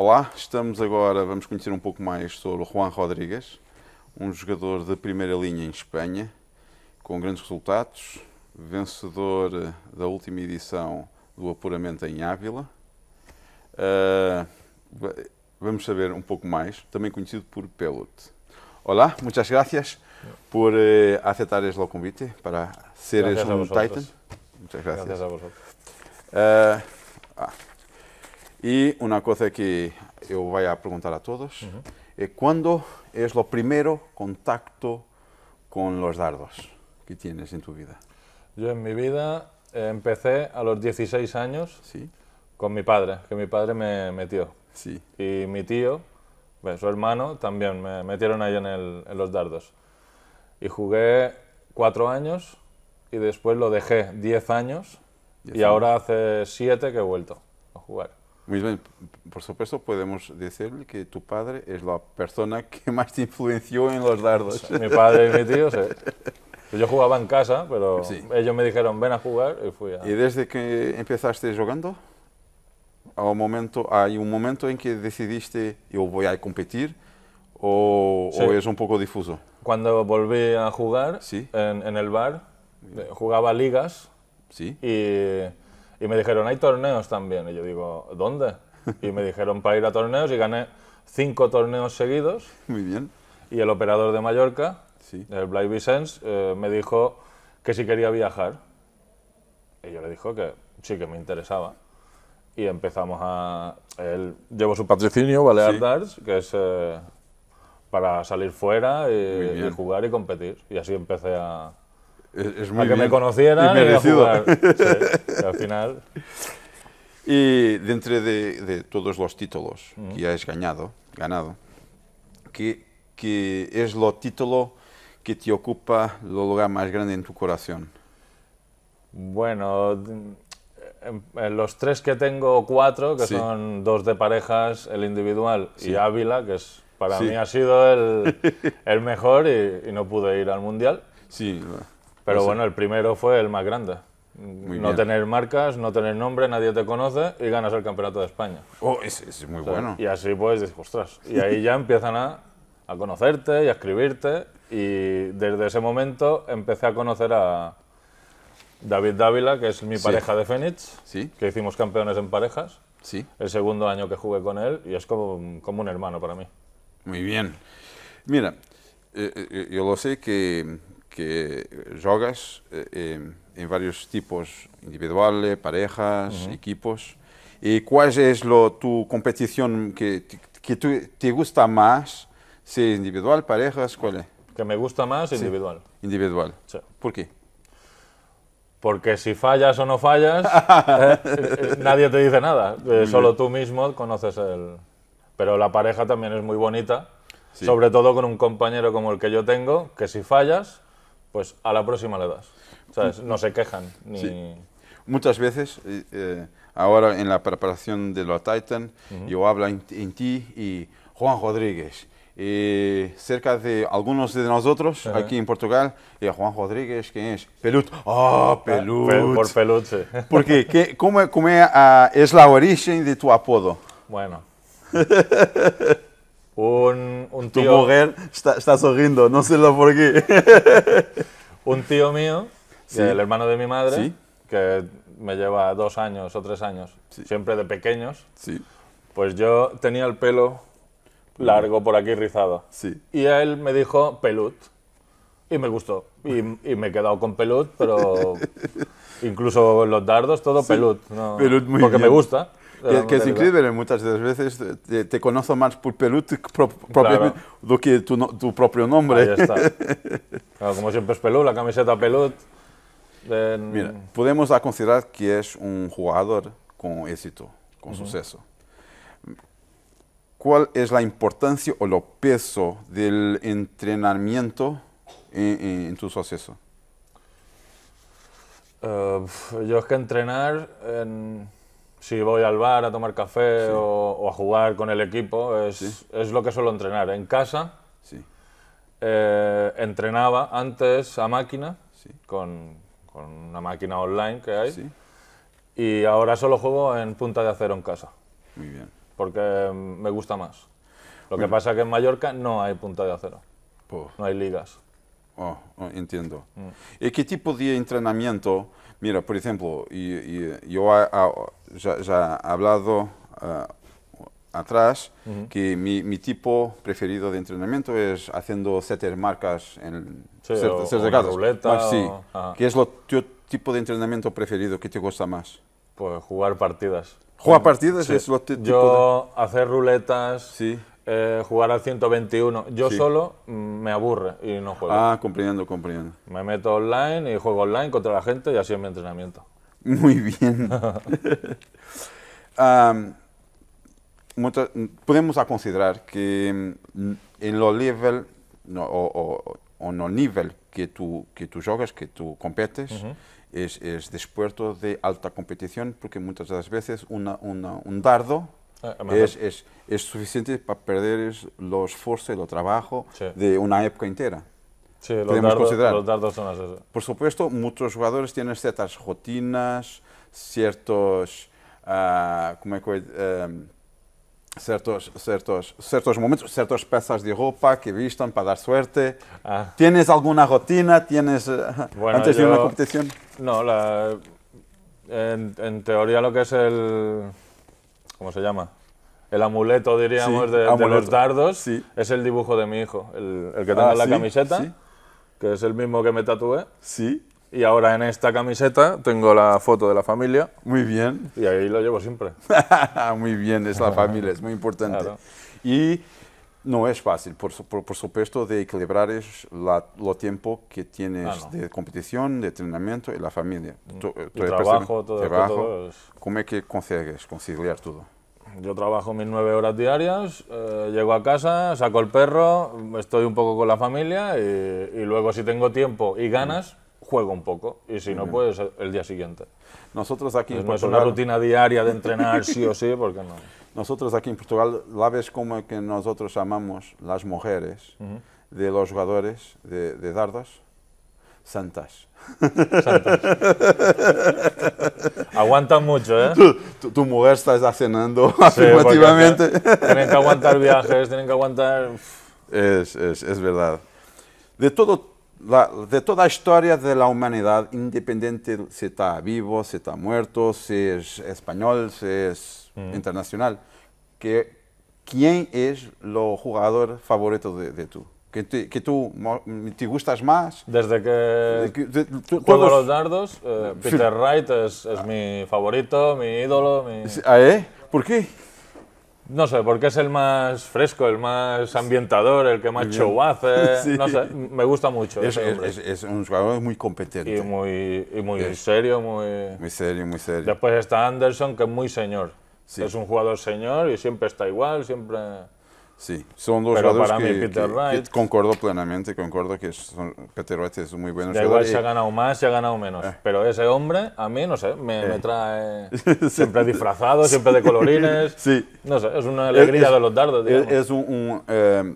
Olá, estamos agora, vamos conhecer um pouco mais sobre Juan Rodrigues, um jogador de primeira linha em Espanha, com grandes resultados, vencedor eh, da última edição do apuramento em Ávila. Uh, vamos saber um pouco mais, também conhecido por Pelut. Olá, muchas gracias por eh, aceptar el convite para ser un Titan. Muchas gracias. Gracias a vosotros. Uh, ah. Y una cosa que yo voy a preguntar a todos, uh -huh. eh, ¿cuándo es lo primero contacto con los dardos que tienes en tu vida? Yo en mi vida eh, empecé a los 16 años ¿Sí? con mi padre, que mi padre me metió. Sí. Y mi tío, su hermano, también me metieron ahí en, el, en los dardos. Y jugué cuatro años y después lo dejé 10 años y ahora hace 7 que he vuelto a jugar. Muy bien, por supuesto podemos decir que tu padre es la persona que más te influenció en los dardos. Mi padre y mi tío, sí. Yo jugaba en casa, pero ellos me dijeron ven a jugar y fui a... ¿Y desde que empezaste jugando? ¿Hay un momento, hay un momento en que decidiste yo voy a competir o, o es un poco difuso? Cuando volví a jugar ¿Sí? en, en el bar, jugaba ligas ¿Sí? y, y, me dijeron, hay torneos también. Y yo digo, ¿dónde? Y me dijeron para ir a torneos y gané cinco torneos seguidos. Muy bien. Y el operador de Mallorca, sí. el Blay Vicens, eh, me dijo que si quería viajar. Y yo le dije que sí, que me interesaba. Y empezamos a... Él llevo su patrocinio, Balear Sí. Darts, que es eh, para salir fuera y, y jugar y competir. Y así empecé a, Es, es a muy que me bien. conocieran Y y, a jugar. Sí, al final, Y dentro de, de todos los títulos que has ganado, ganado ¿qué, qué es lo título que te ocupa el lugar más grande en tu corazón? bueno, en, en los tres que tengo, cuatro, que Sí. son dos de parejas, el individual Sí. y Ávila, que es para Sí. mí ha sido el, el mejor y, y no pude ir al Mundial. Sí, Pero sé. bueno, el primero fue el más grande. no bien. tener marcas, no tener nombre, nadie te conoce y ganas el campeonato de España. Oh, es, es muy O sea, bueno. Y así pues dices, ostras. Y ahí ya empiezan a, a conocerte y a escribirte. Y desde ese momento empecé a conocer a David Dávila, que es mi Sí. pareja de Fénix, Sí, que hicimos campeones en parejas. sí, El segundo año que jugué con él y es como, como un hermano para mí. muy bien. Mira, eh, eh, yo lo sé que, que juegas eh, eh, en varios tipos, individuales, parejas, equipos. ¿Y cuál es lo, tu competición que, que te gusta más? Si individual, parejas, ¿cuál es? Que me gusta más individual. Individual. Sí. ¿Por qué? Porque si fallas o no fallas, eh, eh, nadie te dice nada. Eh, solo tú mismo conoces el... Pero la pareja también es muy bonita, Sí. sobre todo con un compañero como el que yo tengo, que si fallas, pues a la próxima le das. ¿Sabes? No se quejan. Ni... Sí. Muchas veces, eh, eh, ahora en la preparación de los Titan, yo hablo en, en ti y Juan Rodríguez. Y cerca de algunos de nosotros aquí en Portugal, y Juan Rodríguez, ¿quién es? Pelut. ¡Ah, Pelut! Pe- Por peluche. ¿Por qué? ¿Qué- ¿Cómo, cómo es, ah, es la origen de tu apodo? bueno. Un, un Tu tío, mujer está, está sonriendo, no sé lo por qué. un tío mío, Sí. el hermano de mi madre, Sí. que me lleva dos años o tres años, Sí. siempre de pequeños, Sí, Pues yo tenía el pelo largo por aquí rizado. sí. Y él me dijo pelut. Y me gustó. Y, y me he quedado con pelut, pero incluso los dardos, todo pelut. ¿no? Pelut, muy Porque me gusta. Que, que es increíble, muchas de las veces te, te conozco más por Pelut que pro- propiamente do que tu, tu propio nombre. Ahí está. Claro, como siempre es pelut, la camiseta pelut. En- Mira, podemos a considerar que es un jugador con éxito, con suceso. ¿Cuál es la importancia o el peso del entrenamiento en, en- en tu suceso? Eh, yo es que entrenar, en- si voy al bar a tomar café o, o a jugar con el equipo, es, Sí. es lo que suelo entrenar. En casa Sí, eh, entrenaba antes a máquina, Sí. con, con una máquina online que hay, sí, y ahora solo juego en punta de acero en casa. muy bien. porque me gusta más. Lo que pasa es que en Mallorca no hay punta de acero, no hay ligas. Oh, oh, entiendo. ¿Y qué tipo de entrenamiento? Mira, por ejemplo, y, y yo ha- ha- ya, ya he hablado ah, atrás que mi, mi tipo preferido de entrenamiento es haciendo setter marcas en Sí, de ruleta Mas sí, o-. ¿qué es lo tu tipo de entrenamiento preferido que te gusta más? Pues jugar partidas. ¿Jugar partidas Sí. es lo ti- tipo Yo hacer ruletas, de...? Sí. Eh, jugar al 121, yo Sí. solo mm, me aburre y no juego. Ah, comprendo, comprendo. Me meto online y juego online contra la gente y así es mi entrenamiento. Muy bien. Am, mucha- podemos a considerar que mm, en lo nivel no, o, o, no nivel que tú, que tú juegas, que tú competes, es, es desporto de alta competición porque muchas de las veces una, una- un dardo es, es, es suficiente para perder el esfuerzo y el trabajo Sí. de una época entera. Sí, los Podemos dardos, considerar. los dardos son así. Por supuesto, muchos jugadores tienen ciertas rutinas, ciertos, ah, é que, em, ciertos, ciertos, ciertos momentos, ciertas piezas de ropa que vistan para dar suerte. Ah, ¿Tienes alguna rutina? ¿Tienes eh, Bueno, antes de yo- una competición? no, la, en, en teoría lo que es el... ¿Cómo se llama? El amuleto, diríamos, Sí, de, los dardos Sí. es el dibujo de mi hijo, el, el que tengo Ah, en la ¿sí? camiseta, Sí. que es el mismo que me tatué. Sí, Y ahora en esta camiseta tengo la foto de la familia muy bien. y ahí lo llevo siempre. muy bien, es la familia, es muy importante. Claro. Y no es fácil, por, su- por, por supuesto, de equilibrar es la, lo tiempo que tienes Ah, no. de competición, de entrenamiento y la familia. Tu- tu Y trabajo, todo, trabajo. todo es- ¿Cómo es que consigues conciliar todo? Yo trabajo mis nueve horas diarias, eh, llego a casa, saco el perro, estoy un poco con la familia y, y luego si tengo tiempo y ganas, juego un poco. Y si no, pues el día siguiente. Nosotros aquí en no es una rutina diaria de entrenar sí o sí, porque no. Nosotros aquí en Portugal, la vez como que nosotros llamamos las mujeres de los jugadores de, de dardos, santas. Aguantan mucho, ¿eh? Tu, tu mujer está cenando Sí, afirmativamente. Tienen que aguantar viajes, tienen que aguantar... Es, es, es verdad. De, todo, la, de toda la historia de la humanidad, independiente si está vivo, si está muerto, si es español, si es internacional, que, ¿quién es lo jugador favorito de, de tú? Que, te- que tú te gustas más? Desde que De de- juego todos- los dardos, eh, Peter Wright es, es mi favorito, mi ídolo, mi... ¿Ah, eh? ¿Por qué? No sé, porque es el más fresco, el más ambientador, el que más show hace. Sí. No sé, me gusta mucho. Es, ese es, es- un jugador muy competente. y muy, y muy serio, muy... Muy serio, muy serio. Después está Anderson, que es muy señor. Sí. Es un jugador señor y siempre está igual, siempre... Sí, son dos Pero jugadores para que, mí, Peter que- Wright- que concordo plenamente, concordo que son- Peter Wright es un muy buen jugador. igual si ha ganado más, si ha ganado menos. Eh. Pero ese hombre, a mí, no sé, me, me trae siempre disfrazado, siempre de colorines. Sí. No sé, es una alegría Es- de los dardos, Es, digamos. es un, un, eh,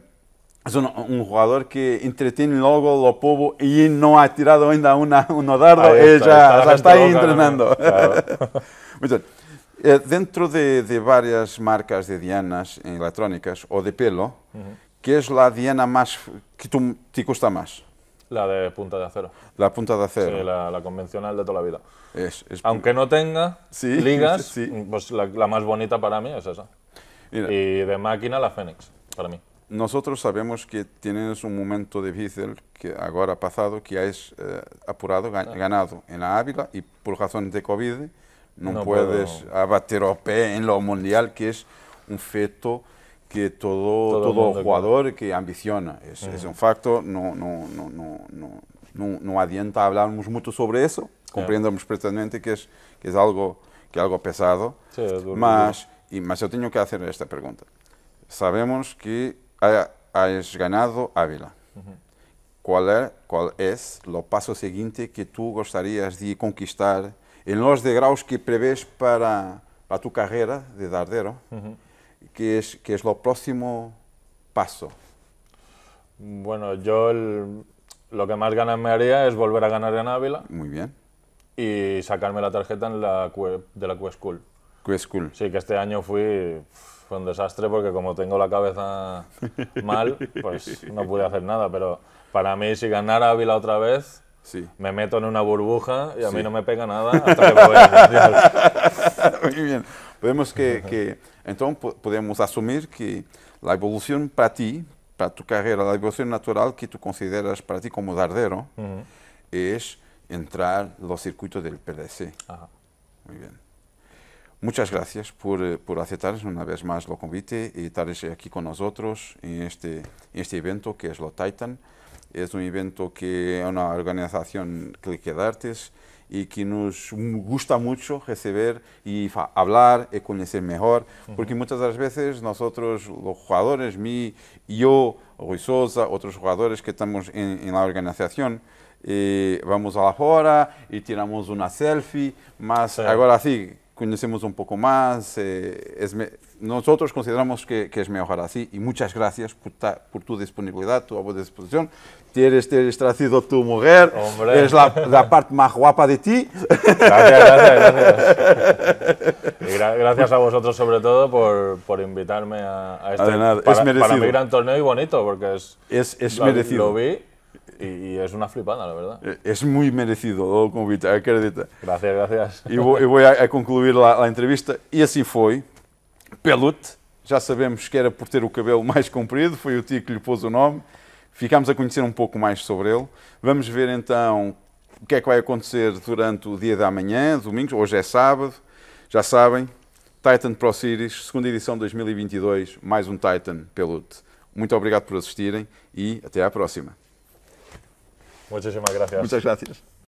es un, un jugador que entretiene luego lo povo y no ha tirado ainda una, uno dardo y está, está está ahí entrenando. Claro. Eh, dentro de, de varias marcas de dianas electrónicas o de pelo, ¿qué es la diana más que tú, te gusta más? La de punta de acero. La punta de Sí, acero. la, la convencional de toda la vida. Es- es- Aunque no tenga Sí, ligas, sí. pues la, la más bonita para mí es esa. Mira, Y de máquina, la Fénix, para mí. Nosotros sabemos que tienes un momento difícil que ahora pasado, que has eh, apurado, ga- ganado en la Ávila y por razón de COVID no, No puedes puedo. abatir o pé en lo mundial, que es un feto que todo, Todo todo, jugador que ambiciona. Es, es un facto, no, no, no, no, no, no, no adianta hablarmos mucho sobre eso, compreendemos perfectamente que es, que es algo, que algo pesado, Sí, mas, y, mas yo tengo que hacer esta pregunta. Sabemos que ha- has ganado Ávila. ¿Cuál es, ¿Cuál es lo paso siguiente que tú gostarías de conquistar en los degraus que prevés para, para tu carrera de dardero? ¿Qué es, qué es lo próximo paso? Bueno, yo el- lo que más ganas me haría es volver a ganar en Ávila Muy bien. y sacarme la tarjeta en la Q- de la Q School. Que es cool. Sí, que este año fui fue un desastre porque como tengo la cabeza mal, pues no pude hacer nada. Pero para mí, si ganara Ávila otra vez, Sí. me meto en una burbuja y a Sí. mí no me pega nada hasta que. Muy bien. Podemos que, que po- podemos assumir que a evolução para ti, para tu carreira, a evolução natural que tu consideras para ti como dardero Ujú. es entrar no circuito del PDC. Ajá. Muy bien. Muchas gracias por, eh, por aceptar una vez más lo convite y estar aquí con nosotros en este, en este evento que es lo Titan. Es un evento que es una organización Clique de Artes y que nos gusta mucho recibir y hablar y conocer mejor, porque muchas de las veces nosotros, los jugadores, mí, yo, Rui Sousa, otros jugadores que estamos en, en la organización, eh, vamos a la fora y tiramos una selfie, más Sí. ahora sí, conocemos un poco más. eh, es me- nosotros consideramos que, que es mejor así y muchas gracias por, ta- por tu disponibilidad, tu disposición. Tienes, tienes traído tu mujer, Hombre. es la, la parte más guapa de ti. Gracias, gracias, gracias. Y gra- gracias a vosotros sobre todo por, por invitarme a, a este De nada, es para, para merecido. mí gran torneo y bonito porque es, Es, es lo, merecido. lo vi y, y es una flipada, la verdad. Es muy merecido el convite, acredita. Gracias, gracias. E vou, eu vou a, a concluir lá a entrevista. E assim foi. Pelute, já sabemos que era por ter o cabelo mais comprido, foi o tio que lhe pôs o nome. Ficámos a conhecer um pouco mais sobre ele. Vamos ver então o que é que vai acontecer durante o dia da manhã, domingo. Hoje é sábado. Já sabem, Titan Pro Series, segunda edição 2022, mais um Titan Pelute. Muito obrigado por assistirem e até à próxima. Muchísimas gracias. Muchas gracias.